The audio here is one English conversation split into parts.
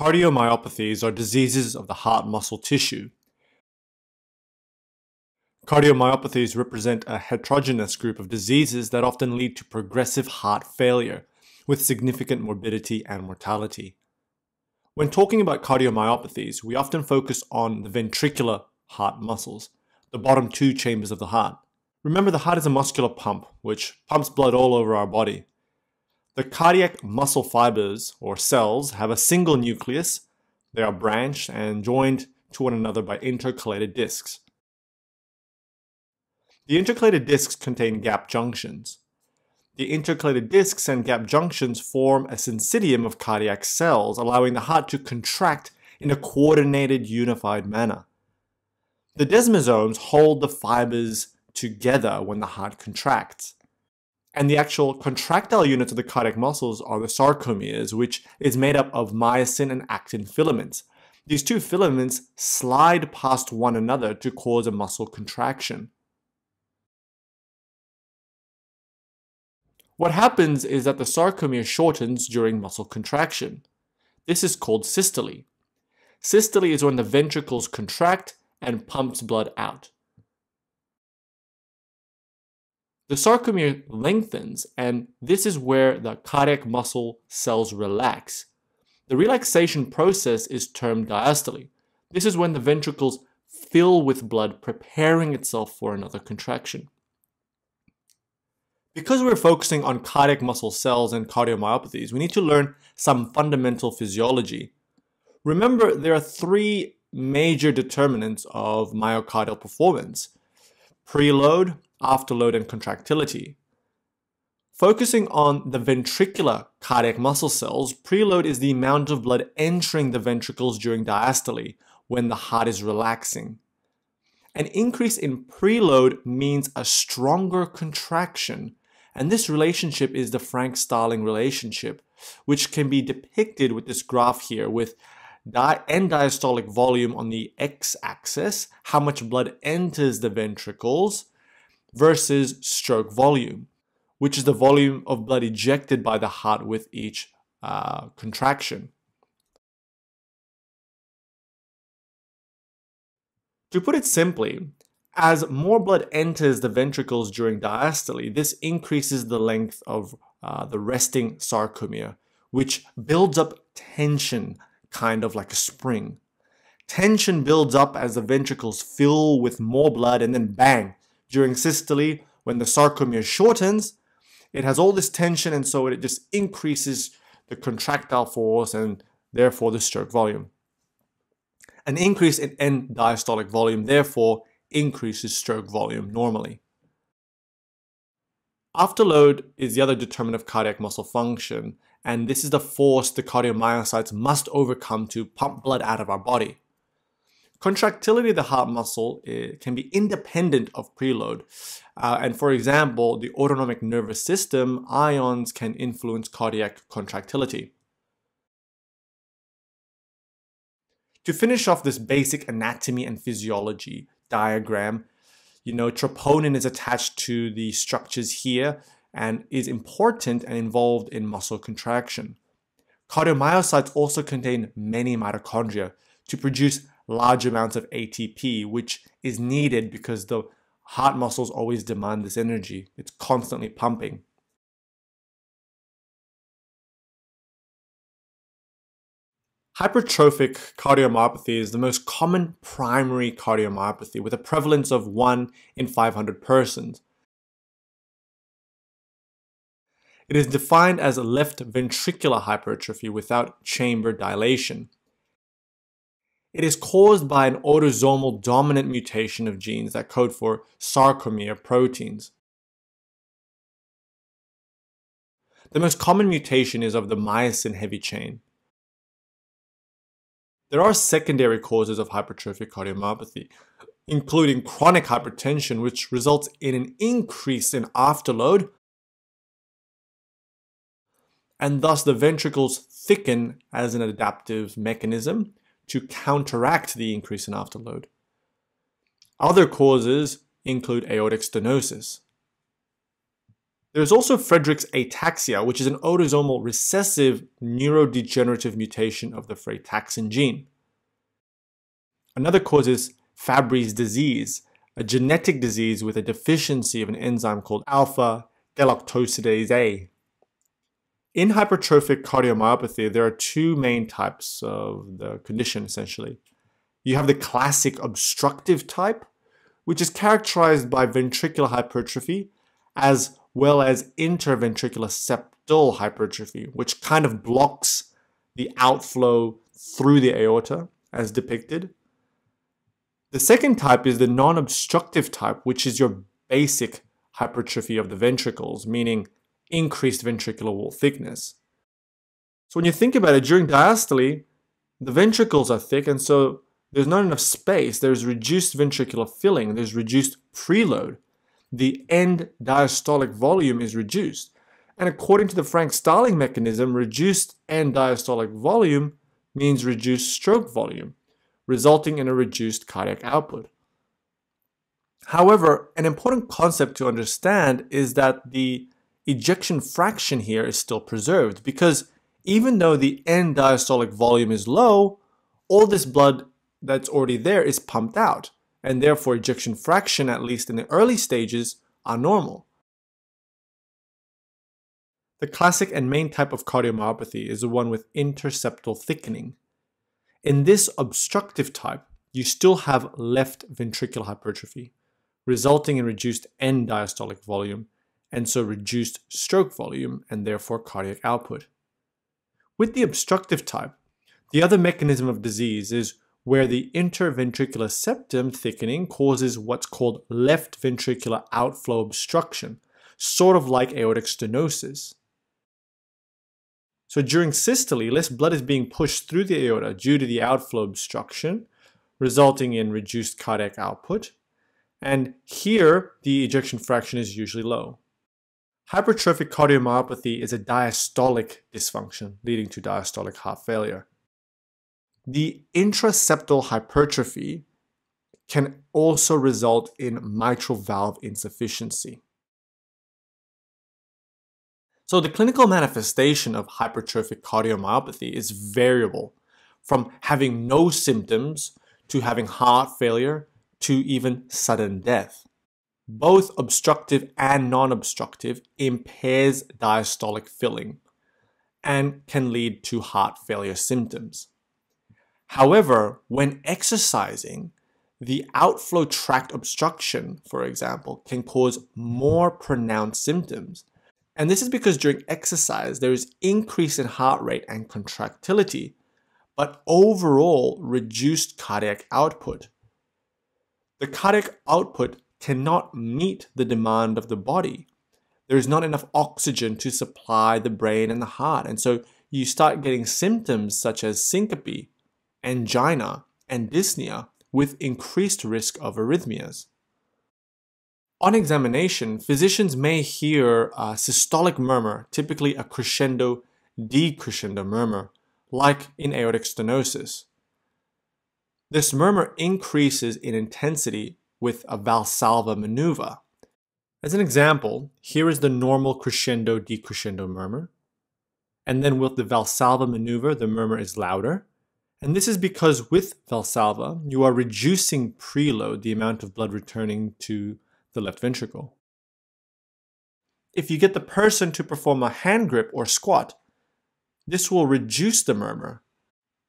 Cardiomyopathies are diseases of the heart muscle tissue. Cardiomyopathies represent a heterogeneous group of diseases that often lead to progressive heart failure, with significant morbidity and mortality. When talking about cardiomyopathies, we often focus on the ventricular heart muscles, the bottom two chambers of the heart. Remember, the heart is a muscular pump, which pumps blood all over our body. The cardiac muscle fibers, or cells, have a single nucleus. They are branched and joined to one another by intercalated discs. The intercalated discs contain gap junctions. The intercalated discs and gap junctions form a syncytium of cardiac cells, allowing the heart to contract in a coordinated, unified manner. The desmosomes hold the fibers together when the heart contracts. And the actual contractile units of the cardiac muscles are the sarcomeres, which is made up of myosin and actin filaments. These two filaments slide past one another to cause a muscle contraction. What happens is that the sarcomere shortens during muscle contraction. This is called systole. Systole is when the ventricles contract and pumps blood out. The sarcomere lengthens, and this is where the cardiac muscle cells relax. The relaxation process is termed diastole. This is when the ventricles fill with blood, preparing itself for another contraction. Because we're focusing on cardiac muscle cells and cardiomyopathies, we need to learn some fundamental physiology. Remember, there are three major determinants of myocardial performance preload, afterload, and contractility. Focusing on the ventricular cardiac muscle cells, preload is the amount of blood entering the ventricles during diastole when the heart is relaxing. An increase in preload means a stronger contraction, and this relationship is the Frank-Starling relationship, which can be depicted with this graph here with di end diastolic volume on the x-axis, how much blood enters the ventricles, versus stroke volume, which is the volume of blood ejected by the heart with each uh, contraction. To put it simply, as more blood enters the ventricles during diastole, this increases the length of uh, the resting sarcomere, which builds up tension, kind of like a spring. Tension builds up as the ventricles fill with more blood, and then bang, during systole, when the sarcomere shortens, it has all this tension and so it just increases the contractile force and therefore the stroke volume. An increase in end diastolic volume therefore increases stroke volume normally. Afterload is the other determinant of cardiac muscle function, and this is the force the cardiomyocytes must overcome to pump blood out of our body. Contractility of the heart muscle eh, can be independent of preload. Uh, and for example, the autonomic nervous system, ions can influence cardiac contractility. To finish off this basic anatomy and physiology diagram, you know, troponin is attached to the structures here and is important and involved in muscle contraction. Cardiomyocytes also contain many mitochondria to produce large amounts of ATP, which is needed because the heart muscles always demand this energy. It's constantly pumping. Hypertrophic cardiomyopathy is the most common primary cardiomyopathy with a prevalence of 1 in 500 persons. It is defined as left ventricular hypertrophy without chamber dilation. It is caused by an autosomal dominant mutation of genes that code for sarcomere proteins. The most common mutation is of the myosin heavy chain. There are secondary causes of hypertrophic cardiomyopathy, including chronic hypertension, which results in an increase in afterload, and thus the ventricles thicken as an adaptive mechanism to counteract the increase in afterload. Other causes include aortic stenosis. There's also Friedreich's ataxia, which is an autosomal recessive neurodegenerative mutation of the frataxin gene. Another cause is Fabry's disease, a genetic disease with a deficiency of an enzyme called alpha galactosidase A. In hypertrophic cardiomyopathy, there are two main types of the condition essentially. You have the classic obstructive type, which is characterized by ventricular hypertrophy as well as interventricular septal hypertrophy, which kind of blocks the outflow through the aorta as depicted. The second type is the non obstructive type, which is your basic hypertrophy of the ventricles, meaning increased ventricular wall thickness. So when you think about it, during diastole, the ventricles are thick, and so there's not enough space. There's reduced ventricular filling, there's reduced preload. The end diastolic volume is reduced. And according to the Frank Starling mechanism, reduced end diastolic volume means reduced stroke volume, resulting in a reduced cardiac output. However, an important concept to understand is that the ejection fraction here is still preserved because even though the end diastolic volume is low, all this blood that's already there is pumped out, and therefore ejection fraction, at least in the early stages, are normal. The classic and main type of cardiomyopathy is the one with interseptal thickening. In this obstructive type, you still have left ventricular hypertrophy, resulting in reduced end diastolic volume, and so reduced stroke volume and therefore cardiac output. With the obstructive type, the other mechanism of disease is where the interventricular septum thickening causes what's called left ventricular outflow obstruction, sort of like aortic stenosis. So during systole, less blood is being pushed through the aorta due to the outflow obstruction, resulting in reduced cardiac output. And here, the ejection fraction is usually low. Hypertrophic cardiomyopathy is a diastolic dysfunction leading to diastolic heart failure. The intraseptal hypertrophy can also result in mitral valve insufficiency. So the clinical manifestation of hypertrophic cardiomyopathy is variable from having no symptoms to having heart failure to even sudden death. Both obstructive and non-obstructive impairs diastolic filling and can lead to heart failure symptoms. However, when exercising, the outflow tract obstruction, for example, can cause more pronounced symptoms. And this is because during exercise, there is increase in heart rate and contractility, but overall reduced cardiac output. The cardiac output cannot meet the demand of the body. There is not enough oxygen to supply the brain and the heart. And so you start getting symptoms such as syncope, angina, and dyspnea with increased risk of arrhythmias. On examination, physicians may hear a systolic murmur, typically a crescendo decrescendo murmur, like in aortic stenosis. This murmur increases in intensity with a Valsalva maneuver. As an example, here is the normal crescendo decrescendo murmur. And then with the Valsalva maneuver, the murmur is louder. And this is because with Valsalva, you are reducing preload, the amount of blood returning to the left ventricle. If you get the person to perform a hand grip or squat, this will reduce the murmur.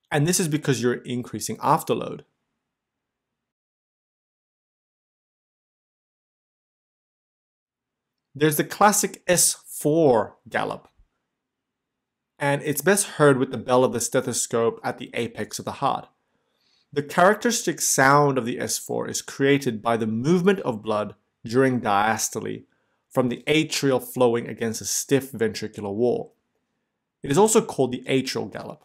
And this is because you're increasing afterload. There's the classic S4 gallop and it's best heard with the bell of the stethoscope at the apex of the heart. The characteristic sound of the S4 is created by the movement of blood during diastole from the atrial flowing against a stiff ventricular wall. It is also called the atrial gallop.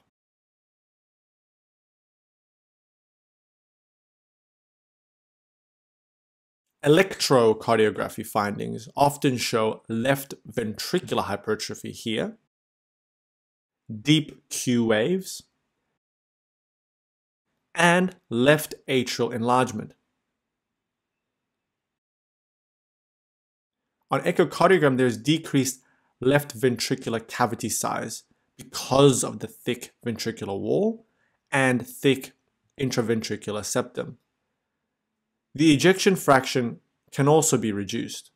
Electrocardiography findings often show left ventricular hypertrophy here deep Q waves, and left atrial enlargement. On echocardiogram, there's decreased left ventricular cavity size because of the thick ventricular wall and thick intraventricular septum. The ejection fraction can also be reduced.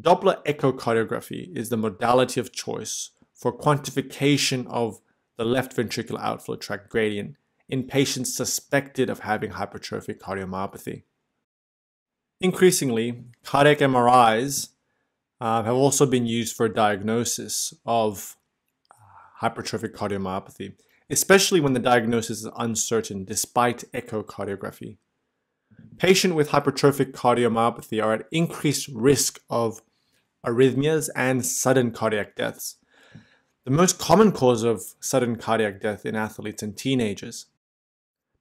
Doppler echocardiography is the modality of choice for quantification of the left ventricular outflow tract gradient in patients suspected of having hypertrophic cardiomyopathy. Increasingly, cardiac MRIs uh, have also been used for diagnosis of uh, hypertrophic cardiomyopathy, especially when the diagnosis is uncertain despite echocardiography. Patients with hypertrophic cardiomyopathy are at increased risk of arrhythmias and sudden cardiac deaths. The most common cause of sudden cardiac death in athletes and teenagers.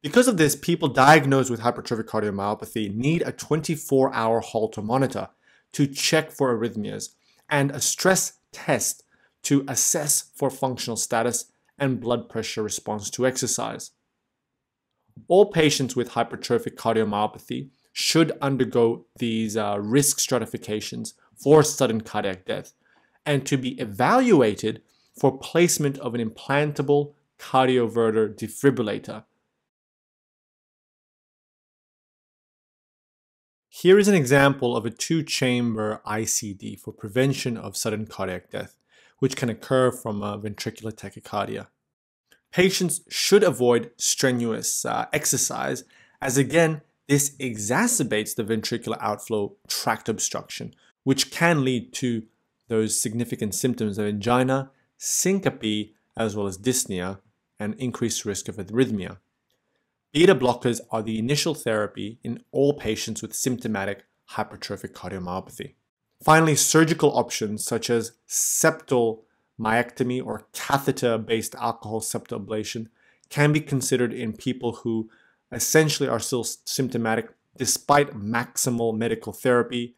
Because of this, people diagnosed with hypertrophic cardiomyopathy need a 24 hour Holter monitor to check for arrhythmias and a stress test to assess for functional status and blood pressure response to exercise. All patients with hypertrophic cardiomyopathy should undergo these uh, risk stratifications for sudden cardiac death and to be evaluated for placement of an implantable cardioverter defibrillator. Here is an example of a two-chamber ICD for prevention of sudden cardiac death, which can occur from a ventricular tachycardia. Patients should avoid strenuous uh, exercise as again, this exacerbates the ventricular outflow tract obstruction, which can lead to those significant symptoms of angina, syncope, as well as dyspnea, and increased risk of arrhythmia. Beta blockers are the initial therapy in all patients with symptomatic hypertrophic cardiomyopathy. Finally, surgical options such as septal myectomy or catheter-based alcohol septal ablation can be considered in people who essentially are still symptomatic despite maximal medical therapy